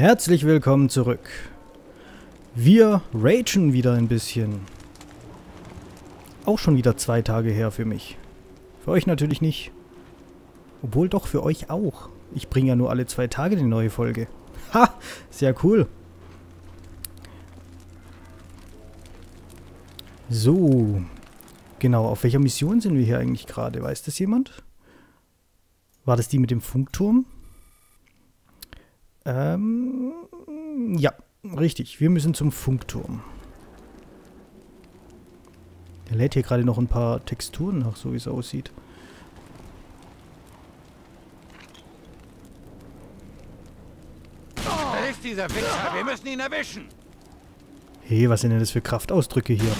Herzlich willkommen zurück. Wir ragen wieder ein bisschen. Auch schon wieder zwei Tage her für mich. Für euch natürlich nicht. Obwohl doch für euch auch. Ich bringe ja nur alle zwei Tage eine neue Folge. Ha! Sehr cool. So. Genau, auf welcher Mission sind wir hier eigentlich gerade? Weiß das jemand? War das die mit dem Funkturm? Ähm, ja, richtig. Wir müssen zum Funkturm. Er lädt hier gerade noch ein paar Texturen nach, so wie es aussieht. Da ist dieser Wichser. Wir müssen ihn erwischen. Hey, was sind denn das für Kraftausdrücke hier?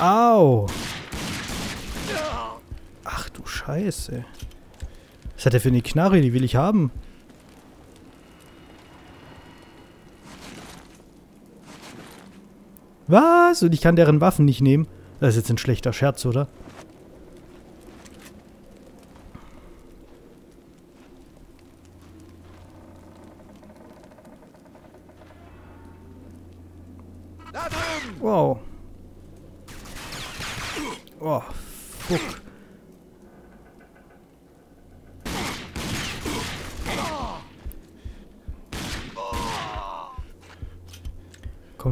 Au! Ach du Scheiße. Was hat er für eine Knarre? Die will ich haben. Was? Und ich kann deren Waffen nicht nehmen? Das ist jetzt ein schlechter Scherz, oder? Wow. Oh, fuck.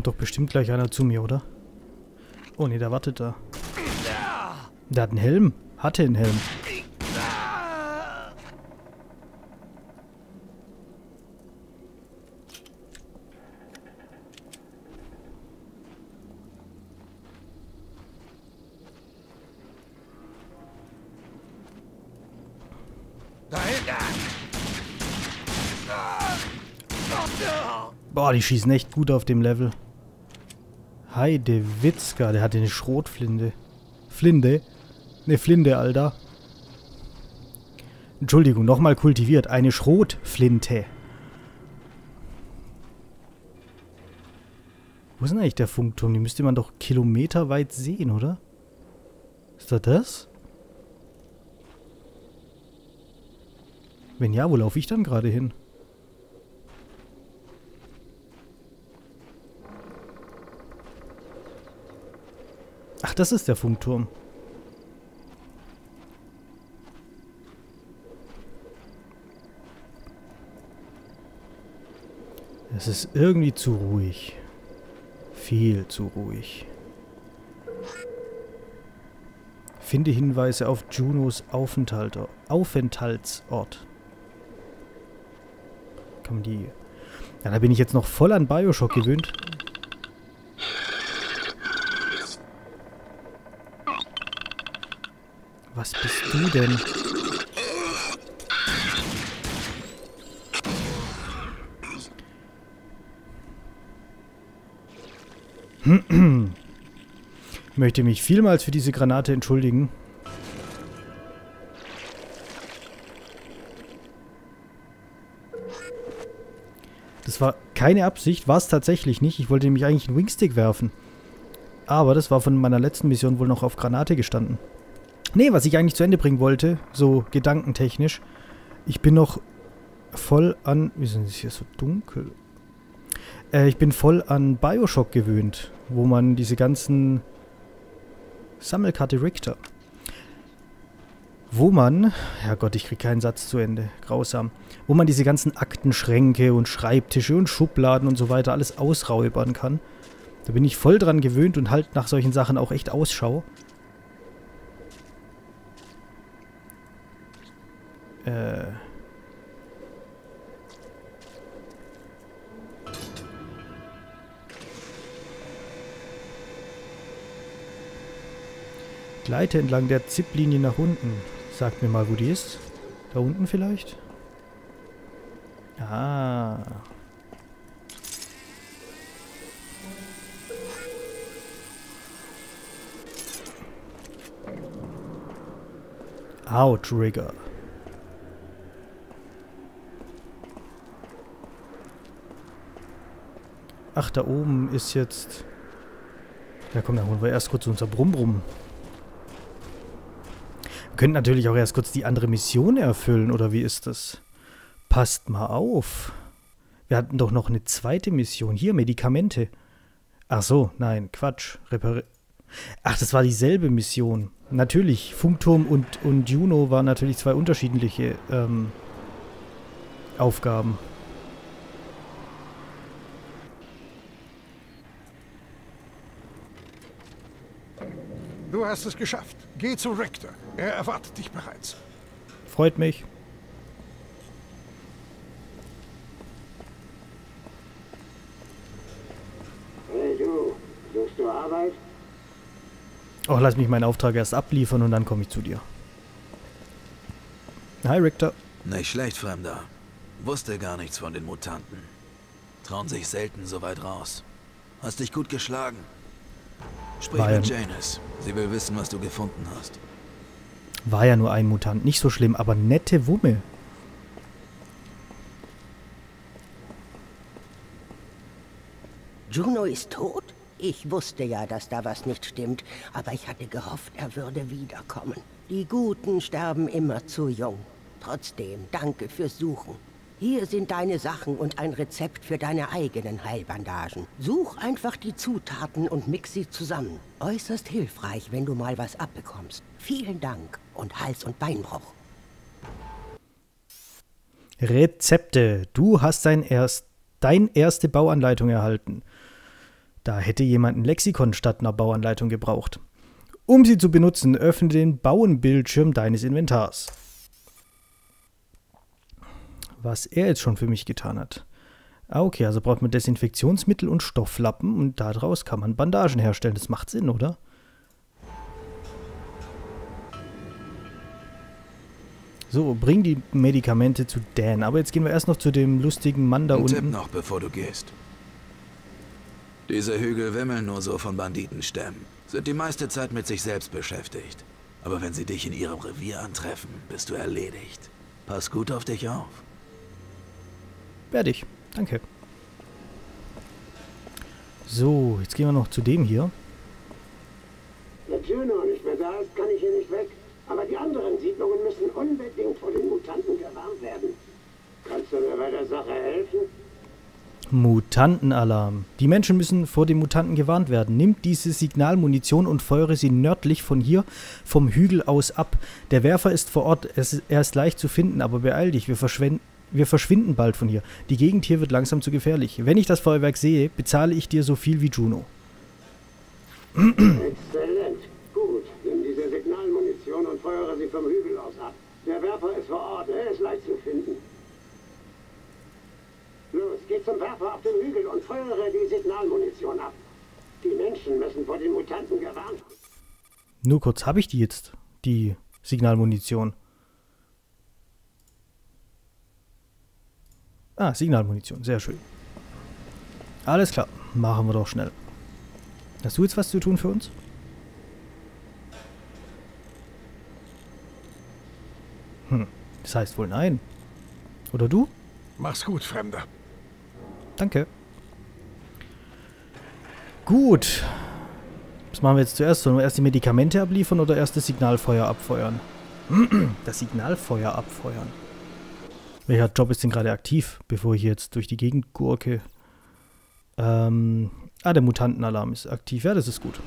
Kommt doch bestimmt gleich einer zu mir, oder? Oh ne, der wartet da. Der hat einen Helm. Hatte einen Helm. Boah, die schießen echt gut auf dem Level. Heide Witzka, der hatte eine Schrotflinte. Flinte? Ne, Flinte, Alter. Entschuldigung, nochmal kultiviert. Eine Schrotflinte. Wo ist denn eigentlich der Funkturm? Die müsste man doch kilometerweit sehen, oder? Ist das das? Wenn ja, wo laufe ich dann gerade hin? Ach, das ist der Funkturm. Es ist irgendwie zu ruhig. Viel zu ruhig. Finde Hinweise auf Junos Aufenthalt, Aufenthaltsort. Kann man die... Ja, da bin ich jetzt noch voll an Bioshock gewöhnt. Was bist du denn? Ich möchte mich vielmals für diese Granate entschuldigen. Das war keine Absicht, war es tatsächlich nicht. Ich wollte nämlich eigentlich einen Wingstick werfen. Aber das war von meiner letzten Mission wohl noch auf Granate gestanden. Nee, was ich eigentlich zu Ende bringen wollte, so gedankentechnisch. Ich bin noch voll an... Wie sind es hier so dunkel? Äh, ich bin voll an Bioshock gewöhnt, wo man diese ganzen... Sammelkarte Richter. Wo man... Ja Gott, ich krieg keinen Satz zu Ende. Grausam. Wo man diese ganzen Aktenschränke und Schreibtische und Schubladen und so weiter alles ausräubern kann. Da bin ich voll dran gewöhnt und halt nach solchen Sachen auch echt Ausschau. Äh. Gleite entlang der Zipplinie nach unten. Sagt mir mal, wo die ist. Da unten vielleicht? Ah. Outrigger. Ach, da oben ist jetzt... Ja komm, dann holen wir erst kurz unser Brumm-Brumm. Wir könnten natürlich auch erst kurz die andere Mission erfüllen, oder wie ist das? Passt mal auf. Wir hatten doch noch eine zweite Mission. Hier, Medikamente. Ach so, nein, Quatsch. Repar Ach, das war dieselbe Mission. Natürlich, Funkturm und, und Juno waren natürlich zwei unterschiedliche ähm, Aufgaben. Du hast es geschafft. Geh zu Richter. Er erwartet dich bereits. Freut mich. Hey du, suchst du Arbeit? Oh, lass mich meinen Auftrag erst abliefern und dann komme ich zu dir. Hi, Richter. Nicht schlecht, Fremder. Wusste gar nichts von den Mutanten. Trauen sich selten so weit raus. Hast dich gut geschlagen. Sprich War ja- mit Janice. Sie will wissen, was du gefunden hast. War ja nur ein Mutant. Nicht so schlimm, aber nette Wumme. Juno ist tot? Ich wusste ja, dass da was nicht stimmt, aber ich hatte gehofft, er würde wiederkommen. Die Guten sterben immer zu jung. Trotzdem, danke fürs Suchen. Hier sind deine Sachen und ein Rezept für deine eigenen Heilbandagen. Such einfach die Zutaten und mix sie zusammen. Äußerst hilfreich, wenn du mal was abbekommst. Vielen Dank und Hals- und Beinbruch. Rezepte. Du hast dein erst, dein erste Bauanleitung erhalten. Da hätte jemand ein Lexikon statt einer Bauanleitung gebraucht. Um sie zu benutzen, öffne den Bauenbildschirm deines Inventars. Was er jetzt schon für mich getan hat. Ah, okay, also braucht man Desinfektionsmittel und Stofflappen und daraus kann man Bandagen herstellen. Das macht Sinn, oder? So, bring die Medikamente zu Dan. Aber jetzt gehen wir erst noch zu dem lustigen Mann da Ein Tipp unten. noch, bevor du gehst. Diese Hügel wimmeln nur so von Banditenstämmen. Sind die meiste Zeit mit sich selbst beschäftigt. Aber wenn sie dich in ihrem Revier antreffen, bist du erledigt. Pass gut auf dich auf. Werde ich. Danke. So, jetzt gehen wir noch zu dem hier. Wenn Juno nicht mehr da ist, kann ich hier nicht weg. Aber die anderen Siedlungen müssen unbedingt vor den Mutanten gewarnt werden. Kannst du mir bei der Sache helfen? Mutantenalarm. Die Menschen müssen vor den Mutanten gewarnt werden. Nimmt diese Signalmunition und feuere sie nördlich von hier vom Hügel aus ab. Der Werfer ist vor Ort. Es er ist leicht zu finden, aber beeil dich. Wir, verschwen- wir verschwinden bald von hier. Die Gegend hier wird langsam zu gefährlich. Wenn ich das Feuerwerk sehe, bezahle ich dir so viel wie Juno. Exzellent. Gut. Nimm diese Signalmunition und feuere sie vom Hügel aus ab. Der Werfer ist vor Ort. Er ist leicht zu finden. Los, geh zum Werfer auf dem Hügel und feuere die Signalmunition ab. Die Menschen müssen vor den Mutanten gewarnt werden. Nur kurz, habe ich die jetzt? Die Signalmunition. Ah, Signalmunition, sehr schön. Alles klar, machen wir doch schnell. Hast du jetzt was zu tun für uns? Hm, das heißt wohl nein. Oder du? Mach's gut, Fremder. Danke. Gut. Was machen wir jetzt zuerst? Sollen wir erst die Medikamente abliefern oder erst das Signalfeuer abfeuern? Das Signalfeuer abfeuern. Welcher Job ist denn gerade aktiv, bevor ich jetzt durch die Gegend gurke? Ähm, ah, der Mutantenalarm ist aktiv. Ja, das ist gut.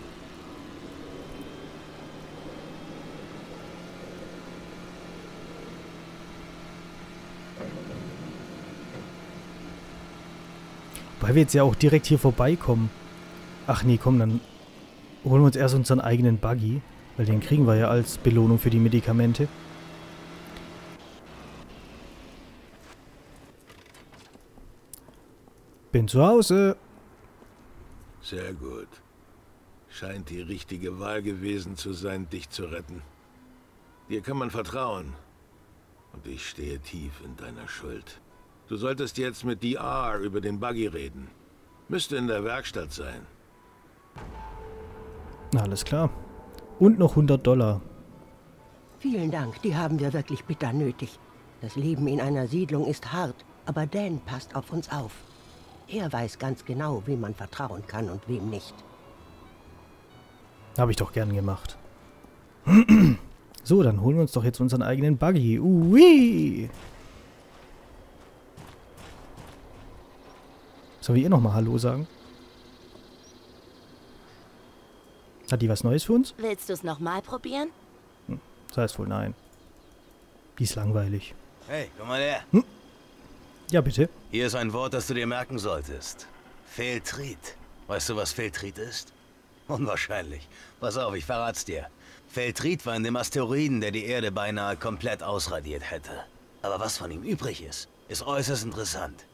Weil wir jetzt ja auch direkt hier vorbeikommen. Ach nee, komm, dann holen wir uns erst unseren eigenen Buggy. Weil den kriegen wir ja als Belohnung für die Medikamente. Bin zu Hause. Sehr gut. Scheint die richtige Wahl gewesen zu sein, dich zu retten. Dir kann man vertrauen. Und ich stehe tief in deiner Schuld. Du solltest jetzt mit DR über den Buggy reden. Müsste in der Werkstatt sein. Alles klar. Und noch 100 Dollar. Vielen Dank, die haben wir wirklich bitter nötig. Das Leben in einer Siedlung ist hart, aber Dan passt auf uns auf. Er weiß ganz genau, wem man vertrauen kann und wem nicht. Habe ich doch gern gemacht. so, dann holen wir uns doch jetzt unseren eigenen Buggy. Ui. Sollen wir ihr nochmal Hallo sagen? Hat die was Neues für uns? Willst du es nochmal probieren? Das heißt wohl nein. Die ist langweilig. Hey, komm mal her. Ja, bitte. Hier ist ein Wort, das du dir merken solltest. Feltrit. Weißt du, was Feltrit ist? Unwahrscheinlich. Pass auf, ich verrat's dir. Feltrit war in dem Asteroiden, der die Erde beinahe komplett ausradiert hätte. Aber was von ihm übrig ist, ist äußerst interessant.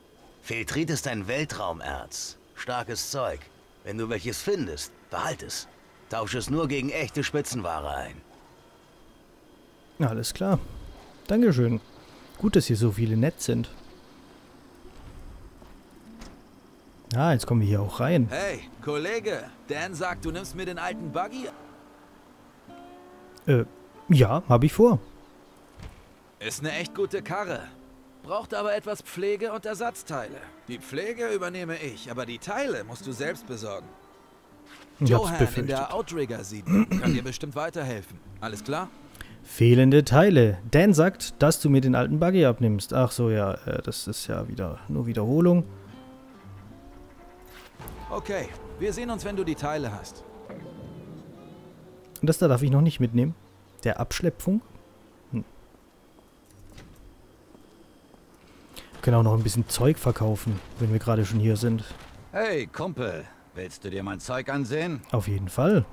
Feltrit ist ein Weltraumerz. Starkes Zeug. Wenn du welches findest, behalt es. Tausch es nur gegen echte Spitzenware ein. Alles klar. Dankeschön. Gut, dass hier so viele nett sind. Ah, jetzt kommen wir hier auch rein. Hey, Kollege, Dan sagt, du nimmst mir den alten Buggy? Äh, ja, habe ich vor. Ist eine echt gute Karre. Braucht aber etwas Pflege und Ersatzteile. Die Pflege übernehme ich, aber die Teile musst du selbst besorgen. Ich hab's Johan in befürchtet. der Outrigger-Siedlung kann dir bestimmt weiterhelfen. Alles klar? Fehlende Teile. Dan sagt, dass du mir den alten Buggy abnimmst. Ach so, ja, äh, das ist ja wieder nur Wiederholung. Okay, wir sehen uns, wenn du die Teile hast. Und das da darf ich noch nicht mitnehmen. Der Abschleppfunk. Hm. Wir können auch noch ein bisschen Zeug verkaufen, wenn wir gerade schon hier sind. Hey, Kumpel, willst du dir mein Zeug ansehen? Auf jeden Fall.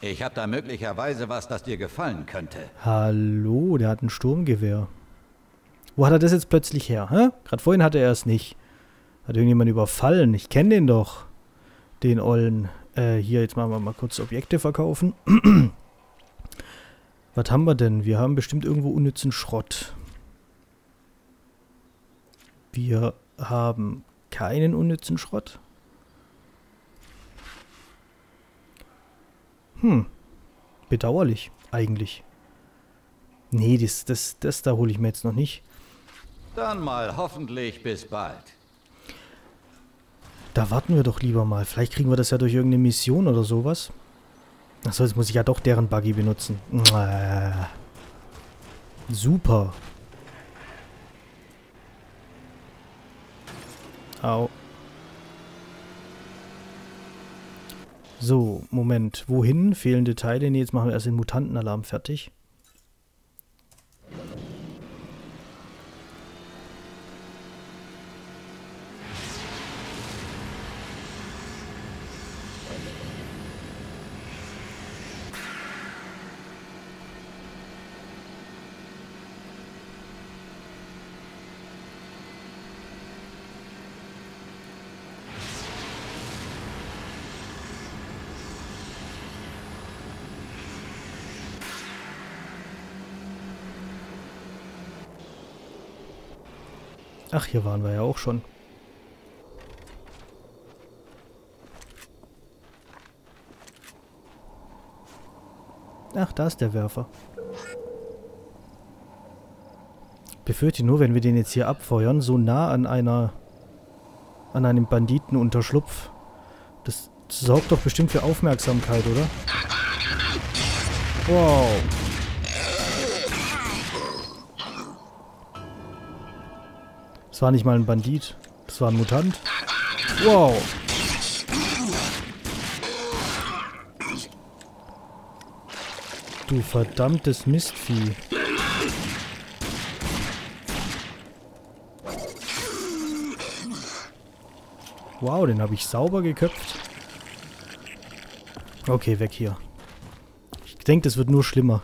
Ich habe da möglicherweise was, das dir gefallen könnte. Hallo, der hat ein Sturmgewehr. Wo hat er das jetzt plötzlich her? Hä? Gerade vorhin hatte er es nicht. Hat irgendjemand überfallen? Ich kenne den doch. Den Ollen. Äh, hier, jetzt machen wir mal kurz Objekte verkaufen. Was haben wir denn? Wir haben bestimmt irgendwo unnützen Schrott. Wir haben keinen unnützen Schrott. Hm. Bedauerlich, eigentlich. Nee, das, das, das da hole ich mir jetzt noch nicht. Dann mal hoffentlich bis bald. Da warten wir doch lieber mal. Vielleicht kriegen wir das ja durch irgendeine Mission oder sowas. Achso, jetzt muss ich ja doch deren Buggy benutzen. Super. Au. So, Moment. Wohin? Fehlende Teile? Nee, jetzt machen wir erst den Mutantenalarm fertig. Ach, hier waren wir ja auch schon. Ach, da ist der Werfer. Befürchte nur, wenn wir den jetzt hier abfeuern, so nah an einer an einem Banditenunterschlupf. Das sorgt doch bestimmt für Aufmerksamkeit, oder? Wow. War nicht mal ein Bandit. Das war ein Mutant. Wow. Du verdammtes Mistvieh. Wow, den habe ich sauber geköpft. Okay, weg hier. Ich denke, das wird nur schlimmer.